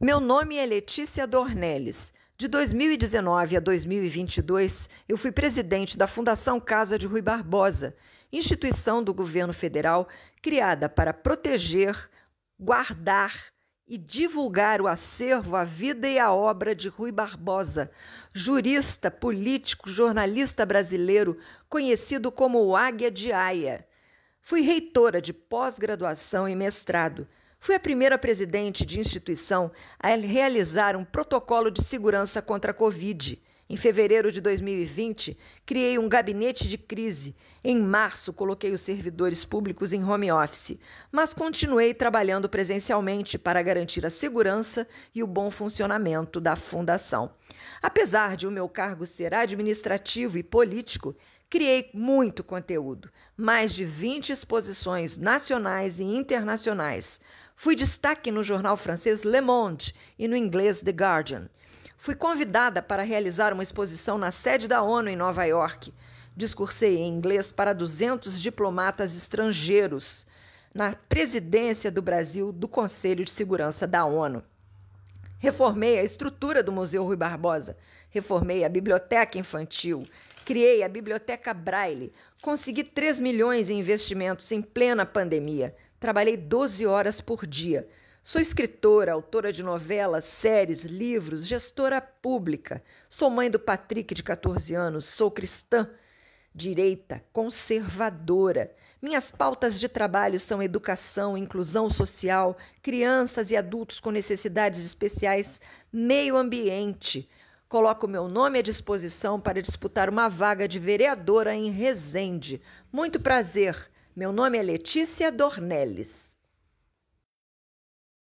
Meu nome é Letícia Dornelles. De 2019 a 2022, eu fui presidente da Fundação Casa de Rui Barbosa, instituição do governo federal criada para proteger, guardar e divulgar o acervo, a vida e a obra de Rui Barbosa, jurista, político, jornalista brasileiro, conhecido como o Águia de Aia. Fui reitora de pós-graduação e mestrado. Fui a primeira presidente de instituição a realizar um protocolo de segurança contra a Covid. Em fevereiro de 2020, criei um gabinete de crise. Em março, coloquei os servidores públicos em home office, mas continuei trabalhando presencialmente para garantir a segurança e o bom funcionamento da fundação. Apesar de o meu cargo ser administrativo e político, criei muito conteúdo, mais de 20 exposições nacionais e internacionais. Fui destaque no jornal francês Le Monde e no inglês The Guardian. Fui convidada para realizar uma exposição na sede da ONU em Nova York. Discursei em inglês para 200 diplomatas estrangeiros na presidência do Brasil do Conselho de Segurança da ONU. Reformei a estrutura do Museu Rui Barbosa, reformei a biblioteca infantil, criei a biblioteca Braille, consegui 3 milhões em investimentos em plena pandemia, trabalhei 12 horas por dia. Sou escritora, autora de novelas, séries, livros, gestora pública. Sou mãe do Patrick, de 14 anos. Sou cristã, direita, conservadora. Minhas pautas de trabalho são educação, inclusão social, crianças e adultos com necessidades especiais, meio ambiente. Coloco meu nome à disposição para disputar uma vaga de vereadora em Resende. Muito prazer. Meu nome é Letícia Dornelles.